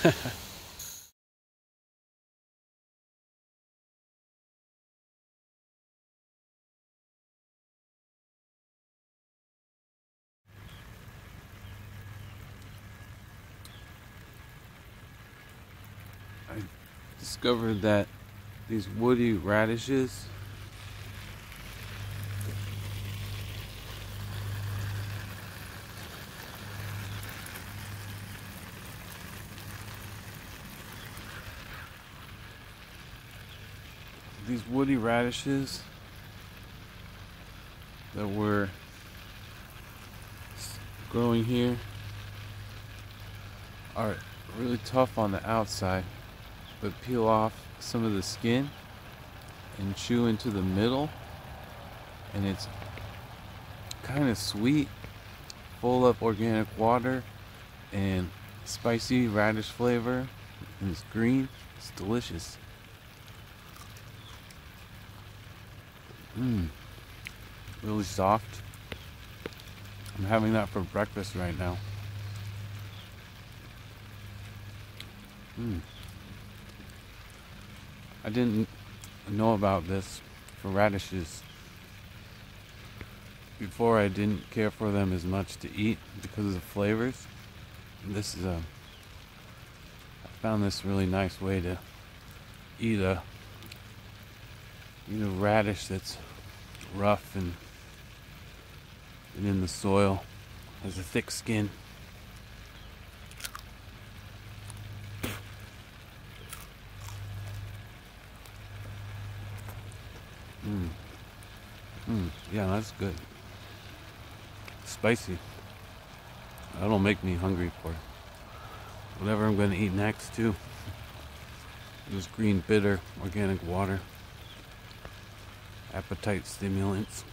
I discovered that these woody radishes these woody radishes that were growing here are really tough on the outside but peel off some of the skin and chew into the middle and it's kind of sweet. Full of organic water and spicy radish flavor and it's green. It's delicious Mmm. Really soft. I'm having that for breakfast right now. Mmm. I didn't know about this for radishes. Before I didn't care for them as much to eat because of the flavors. This is a I found this really nice way to eat a you know radish that's rough and, and in the soil has a thick skin. Mm. Mm. yeah that's good. Spicy. That'll make me hungry for whatever I'm going to eat next too. This green bitter organic water appetite stimulants